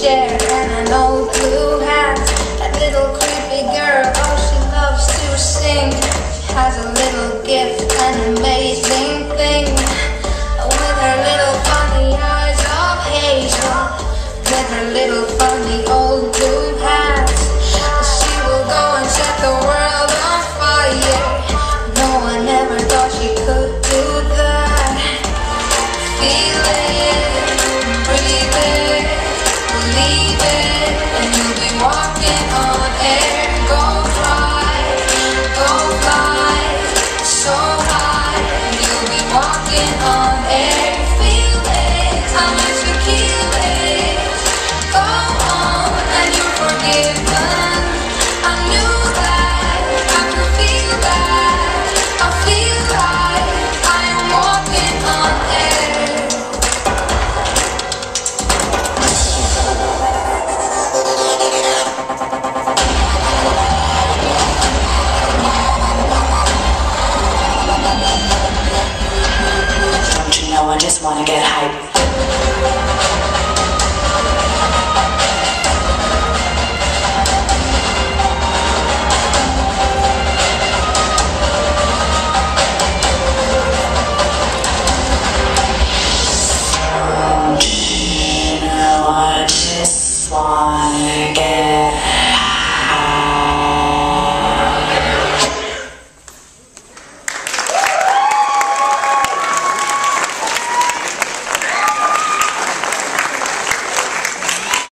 chair and an old blue hat. That little creepy girl, oh, she loves to sing. She has a little gift, an amazing thing. With her little funny eyes oh, of hazel, with her little funny want to get hype.